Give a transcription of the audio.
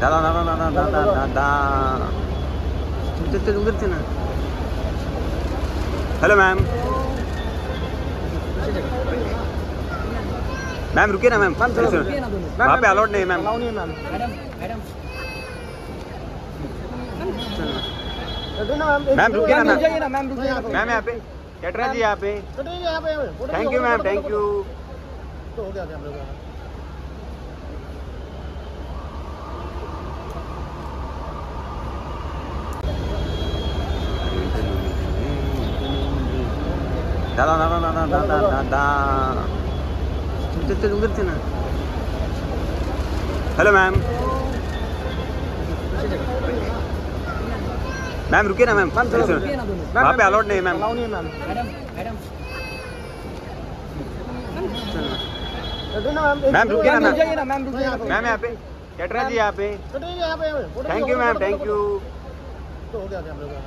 दादा दादा दादा दादा दादा चल चल उधर से ना हेलो मैम मैम रुकिए ना मैम वहाँ पे अलाउड नहीं ma'am ma'am madam madam ma'am रुकिए ना मैम मैम मैम यहाँ पे कैटरा जी यहाँ पे thank you ma'am thank you तो हो गया? दादा दादा दादा दादा दादा चल उधर से ना। हेलो मैम मैम रुकिए ना मैम वहाँ पे अलाउड नहीं है ma'am ma'am madam madam ma'am रुकिए ना मैम मैम रुकिए ना। मैम यहाँ पे कैटरा जी यहाँ पे। तो thank you ma'am thank you तो हो गया कैमरे का